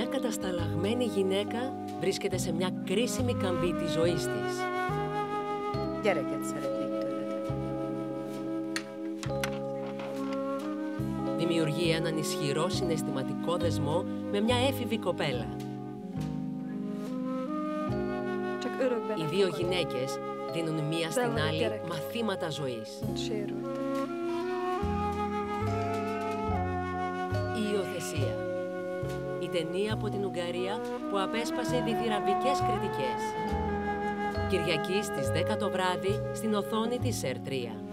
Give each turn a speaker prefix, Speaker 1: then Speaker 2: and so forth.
Speaker 1: Μια κατασταλαγμένη γυναίκα βρίσκεται σε μια κρίσιμη καμπή της ζωής της.
Speaker 2: Gyereket szeretnék tőled.
Speaker 1: Δημιουργεί έναν ισχυρό συναισθηματικό δεσμό με μια έφηβη κοπέλα.
Speaker 3: Csak örökben
Speaker 1: Οι δύο γυναίκες δίνουν μία στην
Speaker 3: Μπράβο,
Speaker 1: άλλη
Speaker 3: Τερέκ.
Speaker 1: μαθήματα ζωής. Η ταινία από την Ουγγαρία που απέσπασε διθυραβικές κριτικές. Κυριακή στις 10 το βράδυ στην οθόνη της ΣΕΡ 3.